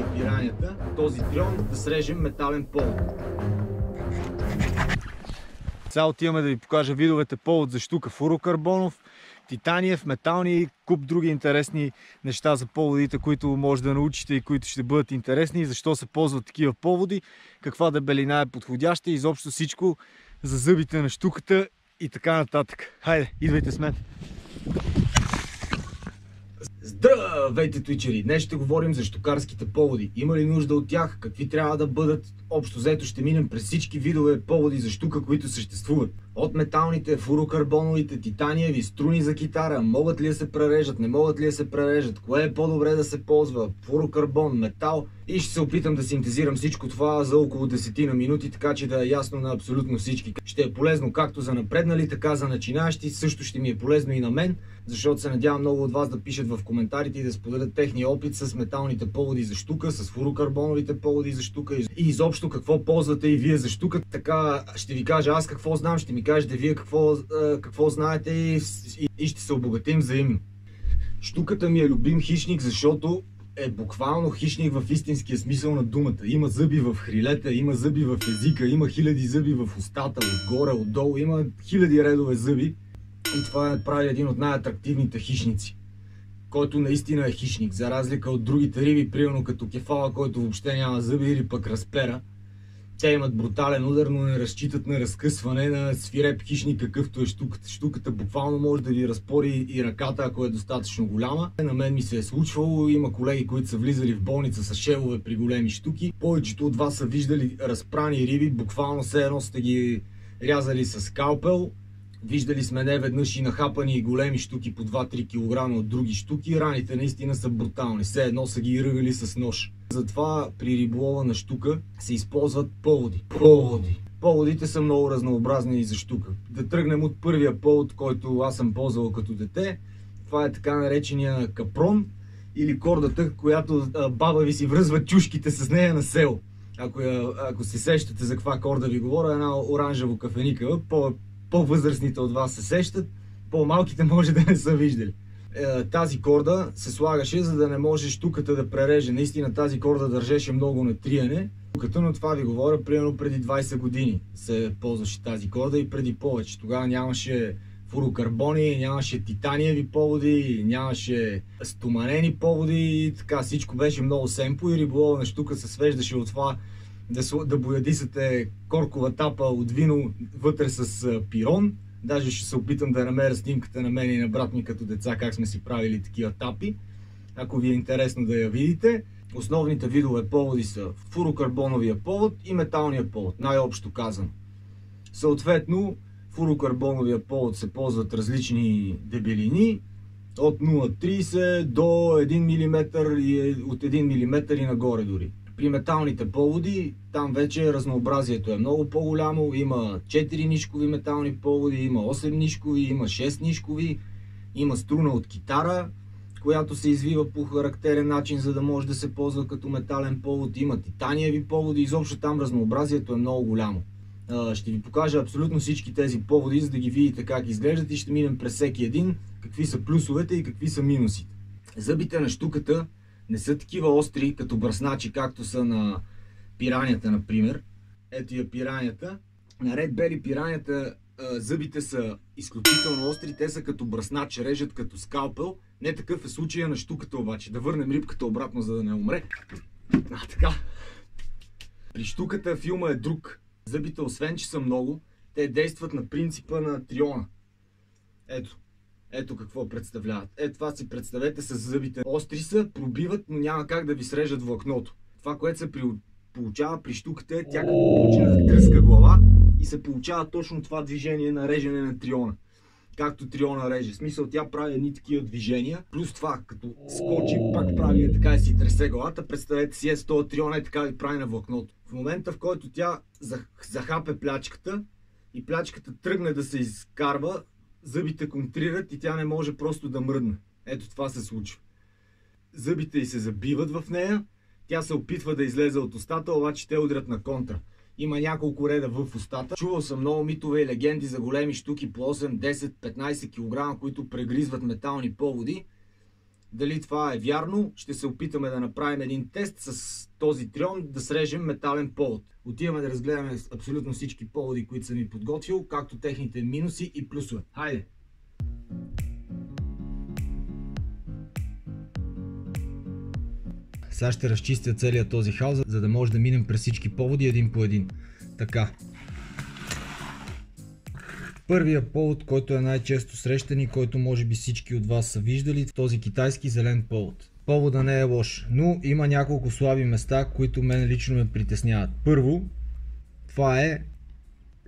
тия пиранята, този трион, да срежем метален повод. Сега отиваме да ви покажа видовете повод за штука. Фурокарбонов, титаниев, метални и куп други интересни неща за поводите, които може да научите и които ще бъдат интересни. Защо се ползват такива поводи, каква дебелина е подходяща и изобщо всичко за зъбите на штуката и така нататък. Хайде, идвайте с мен! Здравейте, твичери! Днес ще говорим за штукарските поводи. Има ли нужда от тях? Какви трябва да бъдат? Общо взето ще минем през всички видове поводи за штука, които съществуват. От металните, фурокарбоновите, титаниеви, струни за китара, могат ли да се прережат, не могат ли да се прережат, кое е по-добре да се ползва, фурокарбон, метал и ще се опитам да синтезирам всичко това за около 10 на минути, така че да е ясно на абсолютно всички. Ще е полезно както за напреднали, така за начинащи, също ще ми е полезно и на мен, защото се надявам много от вас да пишат в коментарите и да споделят техния опит с металните поводи за штука, с фурокарбоновите поводи за штука и изобщо какво ползвате и вие за штука. Така ще ви кажа аз какво знам, ще ми кажете вие какво, какво знаете и, и, и ще се обогатим взаимно. Штуката ми е любим хищник, защото е буквално хищник в истинския смисъл на думата. Има зъби в хрилета, има зъби в езика, има хиляди зъби в устата, отгоре, отдолу, има хиляди редове зъби. И това е прави един от най-атрактивните хищници, който наистина е хищник, за разлика от другите риби, примерно като кефала, който въобще няма зъби или пък разпера. Те имат брутален удар, но не разчитат на разкъсване на свиреп хищник, какъвто е штуката. Штуката буквално може да ви разпори и ръката, ако е достатъчно голяма. На мен ми се е случвало, има колеги, които са влизали в болница с шевове при големи штуки. Повечето от вас са виждали разпрани риби, буквално все едно сте ги рязали с скалпел Виждали сме не веднъж и нахапани и големи штуки по 2-3 кг от други штуки. Раните наистина са брутални. Все едно са ги ръгали с нож. Затова при риболова на штука се използват поводи. Поводи. Поводите са много разнообразни и за штука. Да тръгнем от първия повод, който аз съм ползвал като дете. Това е така наречения капрон или кордата, която баба ви си връзва чушките с нея на село. Ако, ако се сещате за каква корда ви говоря, една оранжево кафеника, по-възрастните от вас се сещат, по-малките може да не са виждали. Е, тази корда се слагаше, за да не може штуката да пререже. Наистина тази корда държеше много на триене. Като но това ви говоря, примерно преди 20 години се ползваше тази корда и преди повече. Тогава нямаше фурокарбони, нямаше титаниеви поводи, нямаше стоманени поводи и така всичко беше много семпо и риболовна штука се свеждаше от това да, да боядисате коркова тапа от вино вътре с пирон. Даже ще се опитам да намеря снимката на мен и на брат ми като деца, как сме си правили такива тапи. Ако ви е интересно да я видите. Основните видове поводи са фурокарбоновия повод и металния повод, най-общо казано. Съответно, фурокарбоновия повод се ползват различни дебелини, от 0,30 до 1 мм и от 1 мм и нагоре дори. При металните поводи, там вече разнообразието е много по-голямо. Има 4 нишкови метални поводи, има 8 нишкови, има 6 нишкови, има струна от китара, която се извива по характерен начин, за да може да се ползва като метален повод. Има титаниеви поводи, изобщо там разнообразието е много голямо. Ще ви покажа абсолютно всички тези поводи, за да ги видите как изглеждат и ще минем през всеки един, какви са плюсовете и какви са минусите. Зъбите на штуката не са такива остри като бръсначи, както са на пиранията, например. Ето я пиранията. Наред бели пиранията, зъбите са изключително остри, те са като бръснач, режат като скалпел. Не такъв е случая на штуката обаче. Да върнем рибката обратно, за да не умре. А, така. При штуката филма е друг. Зъбите, освен че са много, те действат на принципа на триона. Ето, ето какво представляват. Ето това си представете с зъбите. Остри са, пробиват, но няма как да ви срежат влакното. Това, което се при... получава при штуката е тя като почне да тръска глава и се получава точно това движение на режене на триона. Както триона реже. В смисъл тя прави едни такива движения. Плюс това, като скочи, пак прави е така и си тресе главата. Представете си е с този триона и така ви прави на влакното. В момента, в който тя захапе плячката и плячката тръгне да се изкарва, зъбите контрират и тя не може просто да мръдне. Ето това се случва. Зъбите й се забиват в нея, тя се опитва да излезе от устата, обаче те удрят на контра. Има няколко реда в устата. Чувал съм много митове и легенди за големи штуки по 8, 10, 15 кг, които прегризват метални поводи. Дали това е вярно, ще се опитаме да направим един тест с този трион да срежем метален повод. Отиваме да разгледаме абсолютно всички поводи, които съм ми подготвил, както техните минуси и плюсове. Хайде! Сега ще разчистя целият този хаос, за да може да минем през всички поводи един по един. Така. Първия повод, който е най-често срещан и който може би всички от вас са виждали, този китайски зелен повод. Повода не е лош, но има няколко слаби места, които мен лично ме притесняват. Първо, това е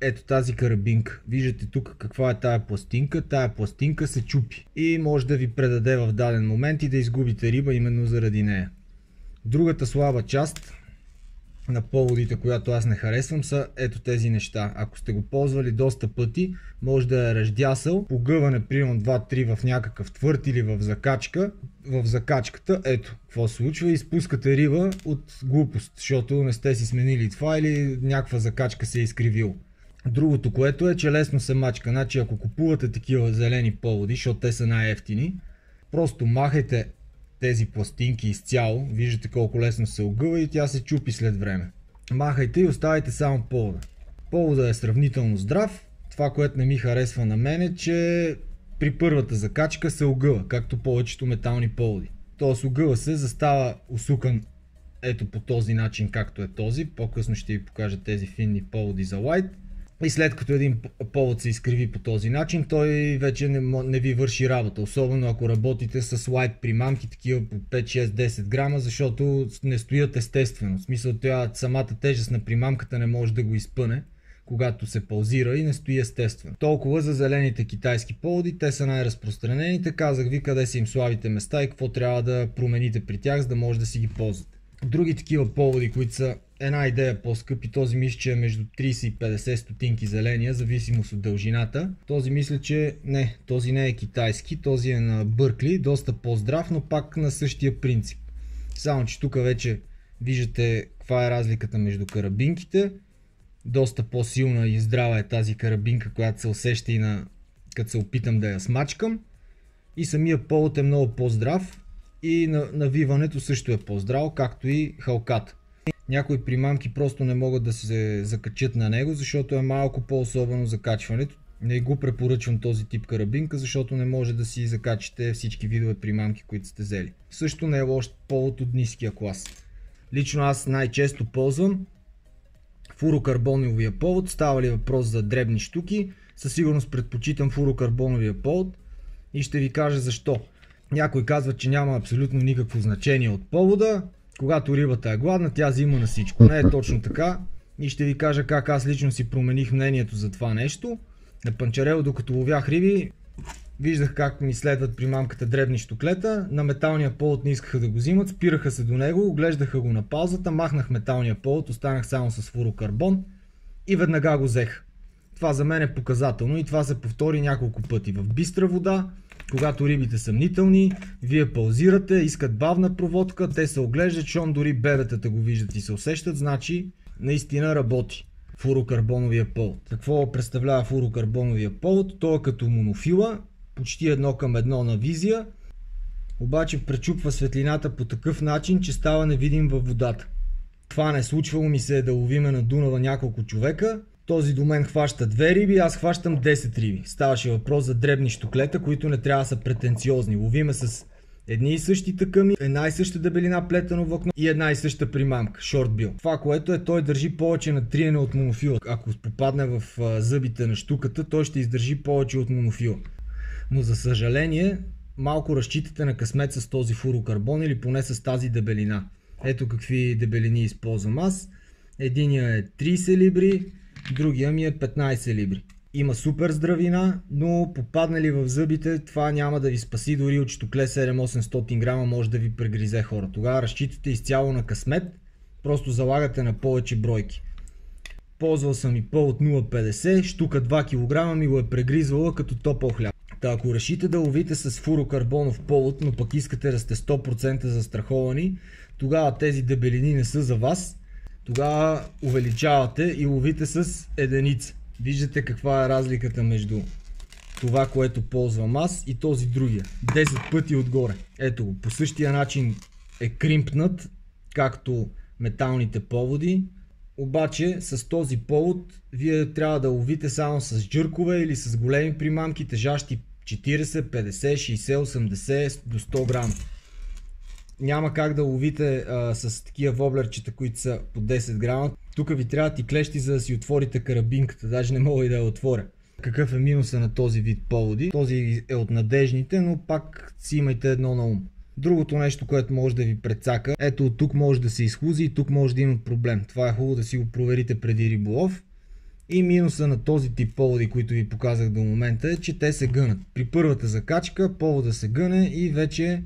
ето тази карабинка. Виждате тук каква е тая пластинка. Тая пластинка се чупи и може да ви предаде в даден момент и да изгубите риба именно заради нея. Другата слаба част на поводите, която аз не харесвам, са ето тези неща. Ако сте го ползвали доста пъти, може да е ръждясъл, погъване примерно 2-3 в някакъв твърд или в закачка. В закачката, ето, какво се случва, изпускате риба от глупост, защото не сте си сменили това или някаква закачка се е изкривил. Другото, което е, че лесно се мачка. Значи, ако купувате такива зелени поводи, защото те са най-ефтини, просто махайте тези пластинки изцяло. Виждате колко лесно се огъва и тя се чупи след време. Махайте и оставайте само повода. Повода е сравнително здрав. Това, което не ми харесва на мен е, че при първата закачка се огъва, както повечето метални поводи. Тоест огъва се, застава усукан ето по този начин, както е този. По-късно ще ви покажа тези финни поводи за лайт. И след като един повод се изкриви по този начин, той вече не, не ви върши работа. Особено ако работите с лайт примамки, такива по 5, 6, 10 грама, защото не стоят естествено. В смисъл, тя самата тежест на примамката не може да го изпъне когато се паузира и не стои естествено. Толкова за зелените китайски поводи, те са най-разпространените. Казах ви къде са им слабите места и какво трябва да промените при тях, за да може да си ги ползвате. Други такива поводи, които са една идея по-скъпи. Този мисля, че е между 30 и 50 стотинки зеления, зависимост от дължината. Този мисля, че не, този не е китайски, този е на Бъркли, доста по-здрав, но пак на същия принцип. Само, че тук вече виждате каква е разликата между карабинките. Доста по-силна и здрава е тази карабинка, която се усеща и на като се опитам да я смачкам. И самия повод е много по-здрав и навиването също е по-здраво, както и халката. Някои примамки просто не могат да се закачат на него, защото е малко по-особено закачването. Не го препоръчвам този тип карабинка, защото не може да си закачите всички видове примамки, които сте взели. Също не е лош повод от ниския клас. Лично аз най-често ползвам фурокарбоновия повод. Става ли въпрос за дребни штуки? Със сигурност предпочитам фурокарбоновия повод и ще ви кажа защо. Някой казва, че няма абсолютно никакво значение от повода. Когато рибата е гладна, тя взима на всичко. Не е точно така. И ще ви кажа как аз лично си промених мнението за това нещо. На панчарел, докато ловях риби, виждах как ми следват при мамката дребни штуклета. На металния повод не искаха да го взимат, спираха се до него, оглеждаха го на паузата, махнах металния повод, останах само с фурокарбон и веднага го взех. Това за мен е показателно и това се повтори няколко пъти. В бистра вода, когато рибите са мнителни, вие паузирате, искат бавна проводка, те се оглеждат, щом дори бебетата го виждат и се усещат, значи наистина работи фурокарбоновия повод. Какво представлява фурокарбоновия повод? Той е като монофила, почти едно към едно на визия, обаче пречупва светлината по такъв начин, че става невидим във водата. Това не случвало ми се е да ловиме на Дунава няколко човека този до мен хваща две риби, аз хващам 10 риби. Ставаше въпрос за дребни штуклета, които не трябва да са претенциозни. Ловиме с едни и същи тъкъми, една и съща дебелина плетено въкно и една и съща примамка, шорт бил. Това, което е, той държи повече на триене от монофила. Ако попадне в зъбите на штуката, той ще издържи повече от монофила. Но за съжаление, малко разчитате на късмет с този фурокарбон или поне с тази дебелина. Ето какви дебелини използвам аз. Единия е 30 либри, другия ми е 15 либри. Има супер здравина, но попаднали в зъбите, това няма да ви спаси дори от штукле 7-800 грама може да ви прегризе хора. Тогава разчитате изцяло на късмет, просто залагате на повече бройки. Ползвал съм и пол от 0,50, штука 2 кг ми го е прегризвала като топъл хляб. Та ако решите да ловите с фурокарбонов повод, но пък искате да сте 100% застраховани, тогава тези дебелини не са за вас тогава увеличавате и ловите с единица. Виждате каква е разликата между това, което ползвам аз и този другия. 10 пъти отгоре. Ето го, по същия начин е кримпнат, както металните поводи. Обаче с този повод вие трябва да ловите само с джъркове или с големи примамки, тежащи 40, 50, 60, 80 до 100 грама. Няма как да ловите а, с такива воблерчета, които са по 10 грама. Тук ви трябват и клещи, за да си отворите карабинката. Даже не мога и да я отворя. Какъв е минуса на този вид поводи? Този е от надежните, но пак си имайте едно на ум. Другото нещо, което може да ви прецака, ето от тук може да се изхлузи и тук може да има проблем. Това е хубаво да си го проверите преди риболов. И минуса на този тип поводи, които ви показах до момента е, че те се гънат. При първата закачка повода се гъне и вече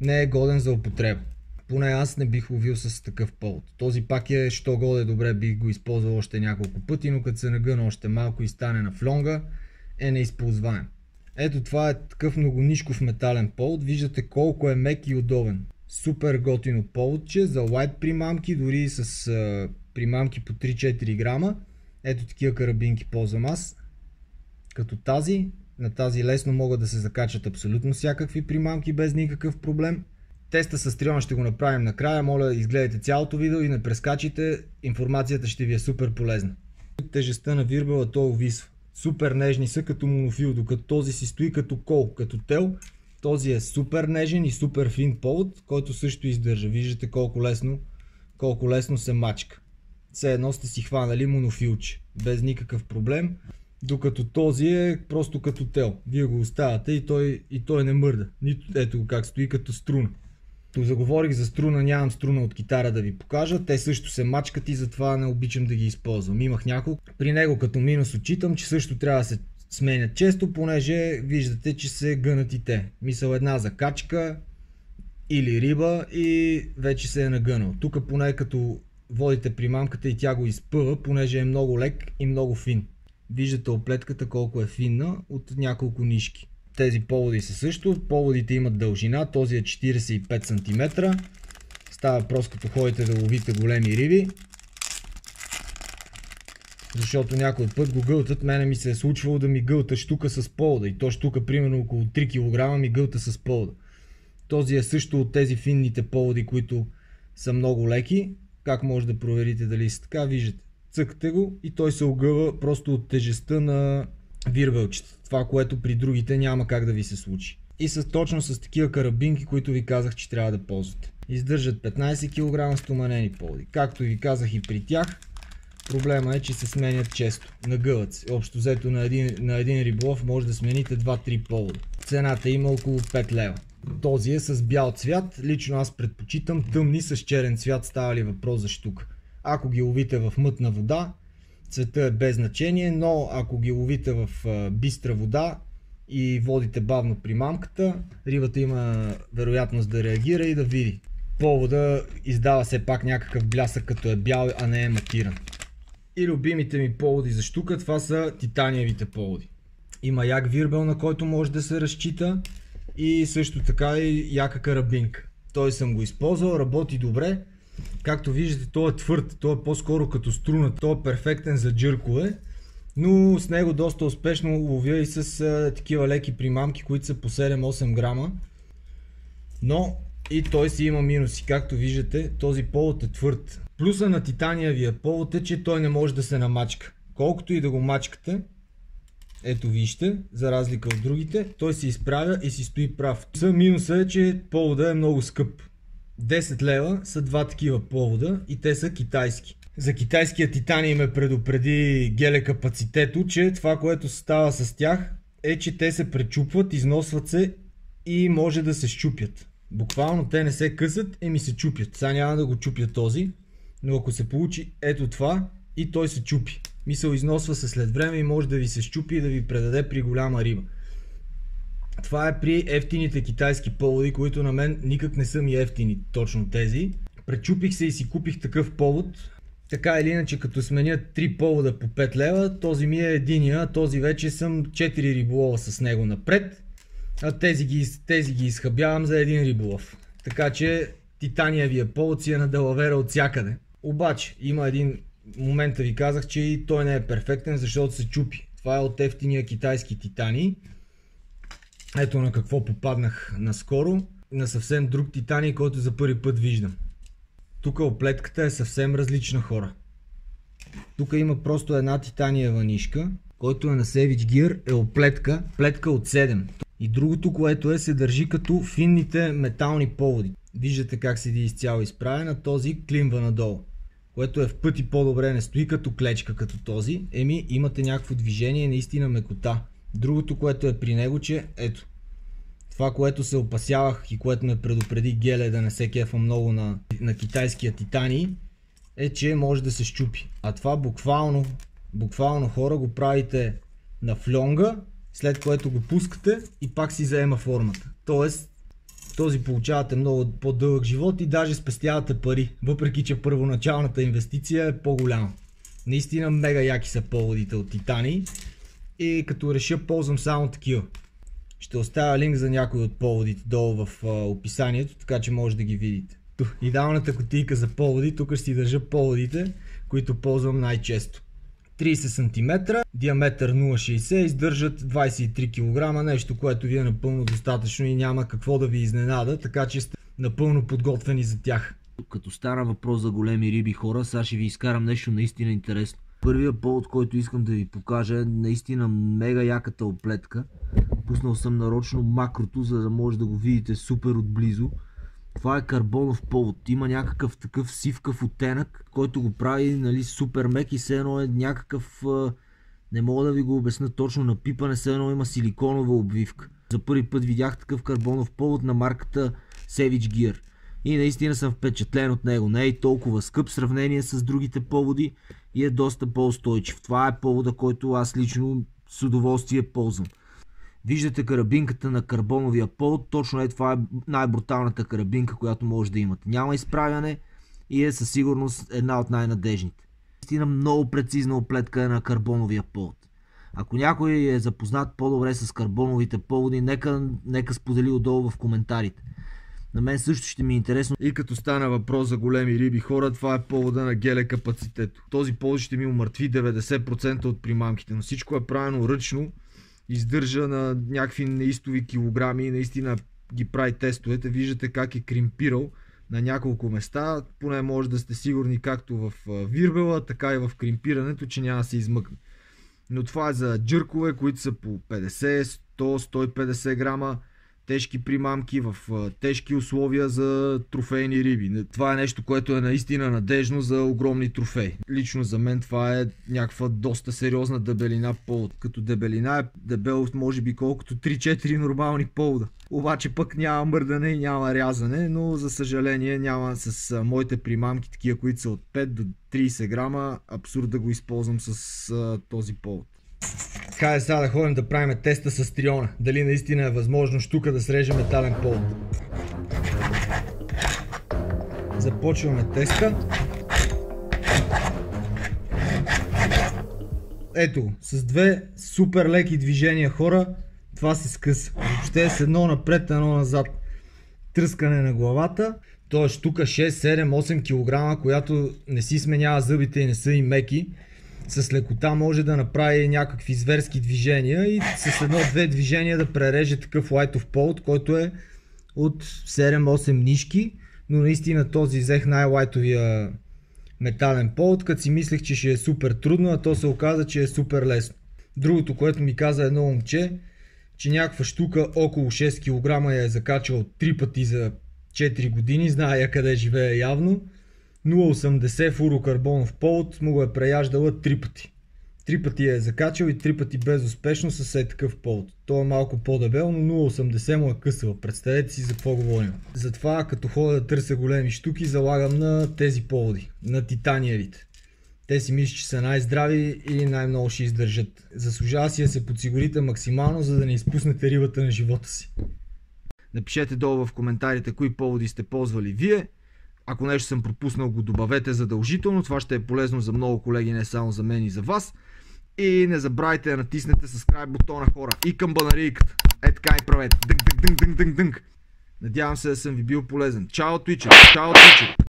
не е годен за употреба. Поне аз не бих ловил с такъв повод. Този пак е, що годе добре бих го използвал още няколко пъти, но като се нагъна още малко и стане на флонга, е неизползваем. Ето това е такъв многонишков метален повод. Виждате колко е мек и удобен. Супер готино поводче за лайт примамки, дори с а, примамки по 3-4 грама. Ето такива карабинки ползвам аз. Като тази. На тази лесно могат да се закачат абсолютно всякакви примамки без никакъв проблем. Теста с триона ще го направим накрая. Моля изгледайте цялото видео и не прескачите. Информацията ще ви е супер полезна. Тежестта на вирбела то увисва. Супер нежни са като монофил, докато този си стои като кол, като тел. Този е супер нежен и супер фин повод, който също издържа. Виждате колко лесно, колко лесно се мачка. Все едно сте си хванали монофилче, без никакъв проблем. Докато този е просто като тел. Вие го оставяте и той, и той не мърда. Нито ето как стои като струна. То заговорих за струна, нямам струна от китара да ви покажа. Те също се мачкат и затова не обичам да ги използвам. Имах няколко. При него като минус отчитам, че също трябва да се сменят често, понеже виждате, че се гънат и те. Мисъл една закачка или риба и вече се е нагънал. Тук поне като водите примамката и тя го изпъва, понеже е много лек и много фин. Виждате оплетката колко е финна от няколко нишки. Тези поводи са също. Поводите имат дължина. Този е 45 см. Става въпрос като ходите да ловите големи риби. Защото някой път го гълтат. Мене ми се е случвало да ми гълта штука с повода. И то штука примерно около 3 кг ми гълта с повода. Този е също от тези финните поводи, които са много леки. Как може да проверите дали са така? Виждате. Цъкате го и той се огъва просто от тежестта на вирвелчета. Това, което при другите няма как да ви се случи. И с, точно с такива карабинки, които ви казах, че трябва да ползвате. Издържат 15 кг стоманени поводи. Както ви казах и при тях, проблема е, че се сменят често. Нагъват се. Общо взето на един, на един риболов може да смените 2-3 повода. Цената има около 5 лева. Този е с бял цвят. Лично аз предпочитам тъмни с черен цвят. Става ли въпрос за штука? Ако ги ловите в мътна вода, цвета е без значение, но ако ги ловите в бистра вода и водите бавно при мамката, рибата има вероятност да реагира и да види. Повода издава все пак някакъв блясък като е бял, а не е матиран. И любимите ми поводи за штука, това са титаниевите поводи. Има як вирбел, на който може да се разчита и също така и яка карабинка. Той съм го използвал, работи добре. Както виждате, той е твърд, той е по-скоро като струна, той е перфектен за джъркове, но с него доста успешно ловя и с а, такива леки примамки, които са по 7-8 грама. Но и той си има минуси, както виждате, този повод е твърд. Плюса на титаниевия повод е, че той не може да се намачка. Колкото и да го мачкате, ето вижте, за разлика от другите, той се изправя и си стои прав. Са минуса е, че повода е много скъп. 10 лева са два такива повода и те са китайски. За китайския титани ме предупреди Геле Капацитето, че това, което става с тях е, че те се пречупват, износват се и може да се щупят. Буквално те не се късат, еми се чупят. Сега няма да го чупя този, но ако се получи ето това и той се чупи. Мисъл износва се след време и може да ви се щупи и да ви предаде при голяма риба. Това е при ефтините китайски поводи, които на мен никак не са ми ефтини, точно тези. Пречупих се и си купих такъв повод. Така или иначе, като сменя 3 повода по 5 лева, този ми е единия, този вече съм 4 риболова с него напред, а тези ги, тези ги изхъбявам за един риболов. Така че титаниевия повод си е на далавера от всякъде. Обаче, има един момент, ви казах, че и той не е перфектен, защото се чупи Това е от ефтиния китайски титани. Ето на какво попаднах наскоро. На съвсем друг титани, който за първи път виждам. Тук оплетката е съвсем различна хора. Тук има просто една титаниева нишка, който е на Savage Gear, е оплетка, плетка от 7. И другото, което е, се държи като финните метални поводи. Виждате как седи изцяло изправена, този климва надолу. Което е в пъти по-добре, не стои като клечка като този. Еми, имате някакво движение, наистина мекота. Другото, което е при него, че ето, това, което се опасявах и което ме предупреди Геле да не се кефа много на, на китайския титани, е, че може да се щупи. А това буквално, буквално хора го правите на флонга, след което го пускате и пак си заема формата. Тоест, този получавате много по-дълъг живот и даже спестявате пари, въпреки че първоначалната инвестиция е по-голяма. Наистина мега яки са поводите от титани и като реша ползвам само такива. Ще оставя линк за някои от поводите долу в описанието, така че може да ги видите. Идеалната котийка за поводи, тук ще си държа поводите, които ползвам най-често. 30 см, диаметър 0,60, издържат 23 кг, нещо, което ви е напълно достатъчно и няма какво да ви изненада, така че сте напълно подготвени за тях. Като стара въпрос за големи риби хора, сега ще ви изкарам нещо наистина интересно. Първият повод, който искам да ви покажа е наистина мега яката оплетка. Пуснал съм нарочно макрото, за да може да го видите супер отблизо. Това е карбонов повод. Има някакъв такъв сивкав оттенък, който го прави нали, супер мек и все едно е някакъв... Не мога да ви го обясня точно на пипане, все едно има силиконова обвивка. За първи път видях такъв карбонов повод на марката Savage Gear. И наистина съм впечатлен от него. Не е толкова скъп в сравнение с другите поводи и е доста по-устойчив. Това е повода, който аз лично с удоволствие ползвам. Виждате карабинката на карбоновия повод, точно е това е най-бруталната карабинка, която може да имате. Няма изправяне и е със сигурност една от най-надежните. Истина много прецизна оплетка е на карбоновия повод. Ако някой е запознат по-добре с карбоновите поводи, нека, нека сподели отдолу в коментарите. На мен също ще ми е интересно. И като стана въпрос за големи риби хора, това е повода на геле капацитето. Този повод ще ми умъртви 90% от примамките, но всичко е правено ръчно издържа на някакви неистови килограми и наистина ги прави тестовете. Виждате как е кримпирал на няколко места. Поне може да сте сигурни както в вирбела, така и в кримпирането, че няма да се измъкне. Но това е за джъркове, които са по 50, 100, 150 грама тежки примамки, в тежки условия за трофейни риби. Това е нещо, което е наистина надежно за огромни трофеи. Лично за мен това е някаква доста сериозна дебелина повод. Като дебелина е дебел може би колкото 3-4 нормални повода. Обаче пък няма мърдане и няма рязане, но за съжаление няма с моите примамки, такива, които са от 5 до 30 грама, абсурд да го използвам с този повод. Хайде сега да ходим да правим теста с триона. Дали наистина е възможно штука да среже метален пол. Започваме теста. Ето, с две супер леки движения хора, това се скъса. Въобще с едно напред, едно назад. Тръскане на главата. То е штука 6, 7, 8 кг, която не си сменява зъбите и не са и меки с лекота може да направи някакви зверски движения и с едно-две движения да пререже такъв лайтов полт, който е от 7-8 нишки, но наистина този взех най-лайтовия метален полт, като си мислех, че ще е супер трудно, а то се оказа, че е супер лесно. Другото, което ми каза едно момче, че някаква штука около 6 кг я е закачал 3 пъти за 4 години, зная къде живее явно 0,80 фурокарбонов повод му го е преяждала три пъти. Три пъти е закачал и три пъти безуспешно с е такъв повод. То е малко по-дебел, но 0,80 му е късала. Представете си за какво говорим. Затова като ходя да търся големи штуки, залагам на тези поводи, на титаниевите. Те си мислят, че са най-здрави и най-много ще издържат. Заслужава си да се подсигурите максимално, за да не изпуснете рибата на живота си. Напишете долу в коментарите кои поводи сте ползвали вие ако нещо съм пропуснал, го добавете задължително. Това ще е полезно за много колеги, не само за мен и за вас. И не забравяйте да натиснете subscribe бутона хора и камбанарийката. Е така и правете. Дънг, дънг, дънг, дънг, дънг. Надявам се да съм ви бил полезен. Чао, Twitch! Чао, Twitch!